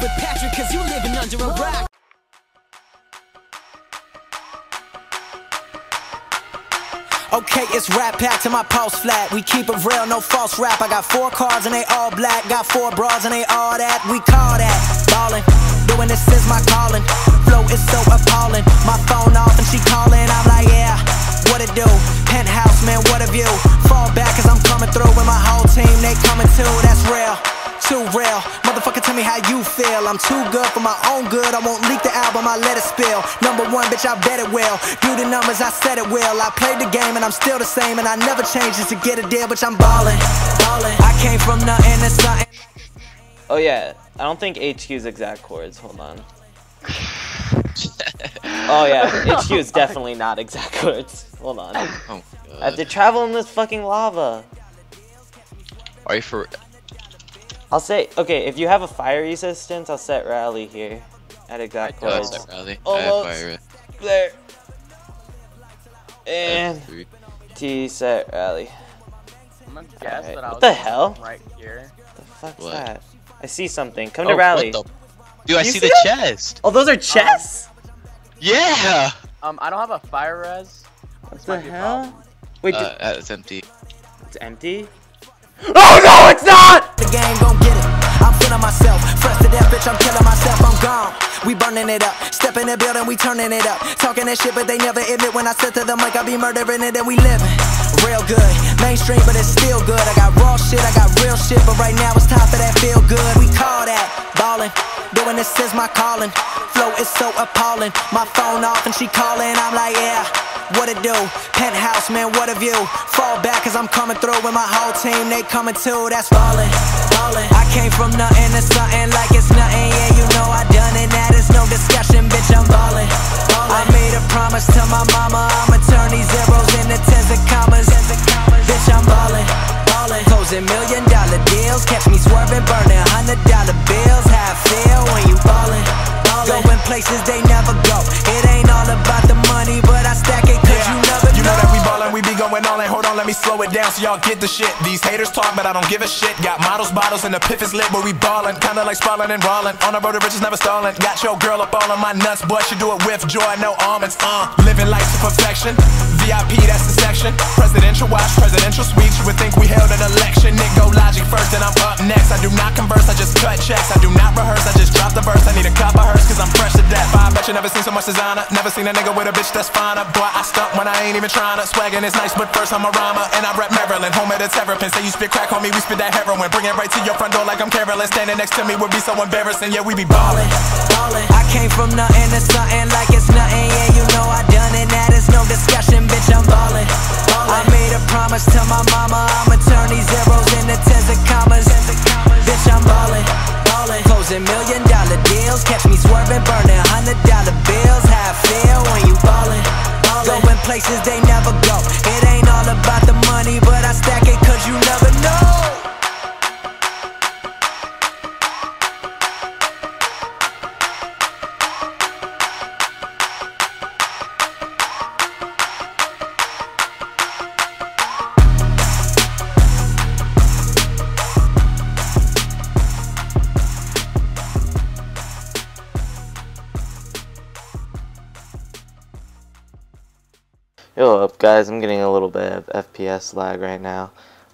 but Patrick, cause you're living under a rock. Okay, it's rap pack to my pulse flat. We keep it real, no false rap. I got four cars and they all black. Got four bras and they all that. We call that ballin'. Doing this is my calling. Flow is so appalling. My phone off and she calling. I'm like, yeah, what it do? Penthouse, man, what a view. Fall back cause I'm coming through with my whole team. They coming too, that's real. Too real. Motherfucker, tell me how you feel. I'm too good for my own good. I won't leak the album, I let it spill. Number one, bitch, I bet it will. Do the numbers, I said it will. I played the game and I'm still the same. And I never changed just to get a deal, bitch, I'm ballin'. ballin'. I came from nothing to something. Oh yeah, I don't think HQ's exact chords. Hold on. oh yeah, HQ is definitely not exact chords. Hold on. Oh, I have to travel in this fucking lava. Are you for I'll say okay if you have a fire resistance, I'll set rally here at exact Oh, chords. is that rally? Almost. I have fire. There. And T set rally. I'm gonna guess Alright, that I what was the hell? right here. What The fuck's What? that? I see something. Come Oh, to rally. What the... Dude, I see, see the that? chest. Oh, those are chests. Yeah. Um, I don't have a fire res. what This the might be a hell? problem. Wait, Uh, did- that's empty. it's empty. Oh no, it's not. The game gon' get it. I'm feeling myself. Fresh to death, bitch, I'm killing myself. I'm gone. We burning it up. Step in the building, we turning it up. Talking that shit, but they never admit when I said to them, like I be murdering it and we living. Real good. Mainstream, but it's still good. I got raw shit, I got real shit, but right now it's time for that feel good. We call that ballin'. Doing this is my calling. Flow is so appalling. My phone off and she calling. I'm like, yeah, what it do? Penthouse, man, what a view. Fall back cause I'm coming through with my whole team. They coming too, that's ballin'. ballin'. I came from nothing to something like it's nothing. Yeah, you know I done it. That is no discussion, bitch, I'm ballin'. I made a promise to my mama. I'ma turn these zeros into tens and commas. Bitch, I'm ballin'. ballin'. Closing million dollar deals. Catch me swerving, burning hundred dollar bills. How I feel when you ballin'. Going places they slow it down so y'all get the shit. These haters talk, but I don't give a shit. Got models, bottles, and the piff is lit, but we ballin'. Kinda like sprawling and rollin'. On the road to riches, never stallin'. Got your girl up all on my nuts, boy. She do it with joy, no almonds. Uh, living life to perfection. VIP, that's the section. Presidential watch, presidential suite. You would think we held an election. Next. I do not converse, I just cut checks. I do not rehearse, I just drop the verse. I need a cup of hers, cause I'm fresh to death. I bet you never seen so much designer. Never seen a nigga with a bitch that's finer. Boy, I stunt when I ain't even tryna. Swaggin' is nice, but first I'm a rhymer. And I rep Maryland, home of the terrapin. Say you spit crack, homie, we spit that heroin. Bring it right to your front door like I'm Carolyn. Standing next to me would be so embarrassing. Yeah, we be ballin'. ballin'. I came from nothing to something like it's nothing. Yeah, you know I done it. That is no discussion, bitch. I'm ballin'. I made a promise to my mama. I'ma Places they Yo up guys, I'm getting a little bit of FPS lag right now.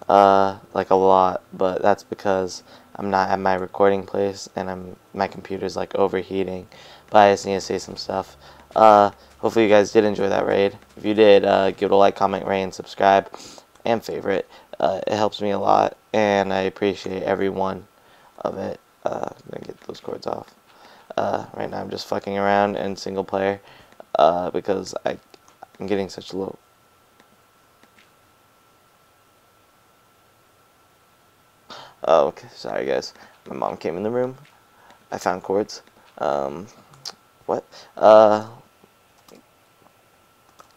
Uh like a lot, but that's because I'm not at my recording place and I'm my computer's like overheating. But I just need to say some stuff. Uh hopefully you guys did enjoy that raid. If you did, uh give it a like, comment, rate, and subscribe and favorite. Uh it helps me a lot and I appreciate every one of it. Uh I'm gonna get those cords off. Uh right now I'm just fucking around in single player because I I'm getting such low. Oh, okay. Sorry, guys. My mom came in the room. I found cords. Um, what? Uh,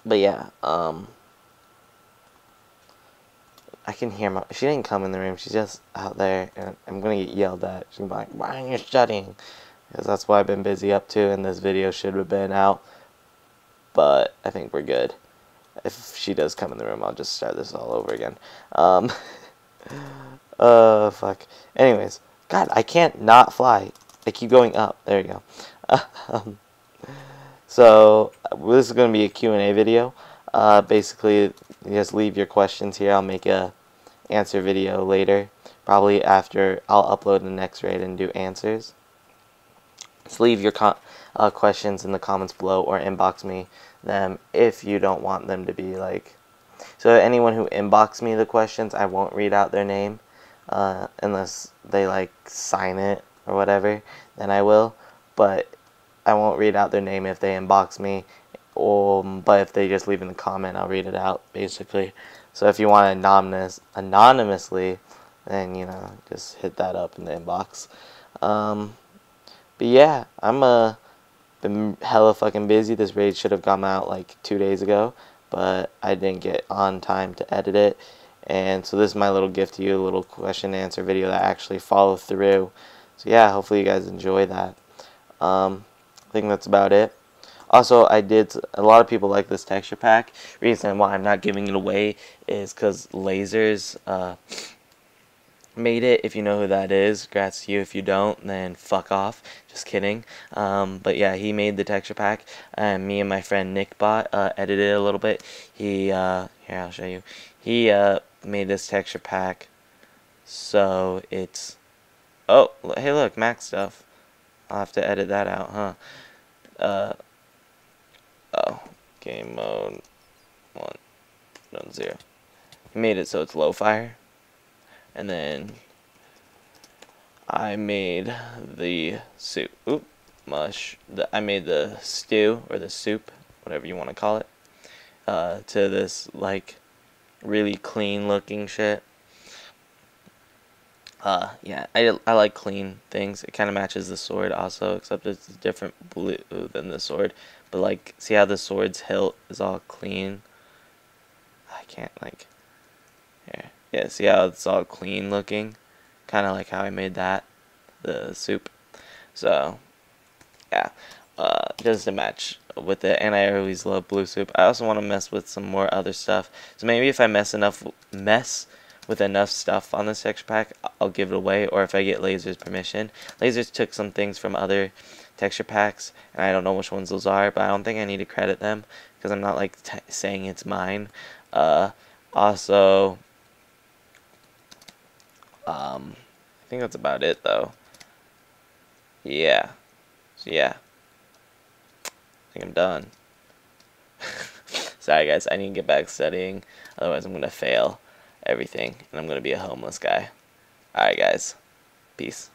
but yeah. Um, I can hear my. She didn't come in the room. She's just out there, and I'm gonna get yelled at. She's gonna be like, "Why aren't you studying?" Because that's what I've been busy up to, and this video should have been out but I think we're good. If she does come in the room, I'll just start this all over again. Um, uh, fuck. Anyways, God, I can't not fly. I keep going up. There you go. um, so this is going to be a Q&A video. Uh, basically, just leave your questions here. I'll make a answer video later. Probably after I'll upload the next raid and do answers. Just leave your uh, questions in the comments below or inbox me them if you don't want them to be like so anyone who inbox me the questions I won't read out their name uh, unless they like sign it or whatever then I will. But I won't read out their name if they inbox me um, but if they just leave in the comment I'll read it out basically. So if you want anonymous anonymously then you know just hit that up in the inbox. Um, but yeah I'm a been hella fucking busy. This raid should have come out like two days ago, but I didn't get on time to edit it. And so this is my little gift to you, a little question and answer video that I actually follow through. So yeah, hopefully you guys enjoy that. Um, I think that's about it. Also, I did, a lot of people like this texture pack. Reason why I'm not giving it away is because lasers, uh, made it. If you know who that is, congrats to you. If you don't, then fuck off. Just kidding. Um, but yeah, he made the texture pack. And me and my friend Nick Bot uh, edited it a little bit. He, uh, here, I'll show you. He uh, made this texture pack. So it's, oh, hey look, Mac stuff. I'll have to edit that out, huh? Uh, oh, game mode, one, one, zero. He made it so it's low fire and then I made the soup. Oop, mush. The, I made the stew or the soup, whatever you want to call it, uh, to this like really clean looking shit. Uh, yeah, I, I like clean things. It kind of matches the sword also, except it's different blue than the sword. But like, see how the sword's hilt is all clean? I can't like, here. Yeah, see how it's all clean looking? Kind of like how I made that, the soup. So, yeah, uh, just to match with it. And I always love blue soup. I also want to mess with some more other stuff. So maybe if I mess enough, mess with enough stuff on this texture pack, I'll give it away. Or if I get Lasers permission. Lasers took some things from other texture packs, and I don't know which ones those are, but I don't think I need to credit them because I'm not like saying it's mine. Uh, also, um, I think that's about it, though. Yeah. So, yeah. I think I'm done. Sorry, guys. I need to get back studying. Otherwise, I'm going to fail everything. And I'm going to be a homeless guy. Alright, guys. Peace.